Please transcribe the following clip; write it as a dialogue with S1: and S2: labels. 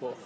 S1: both.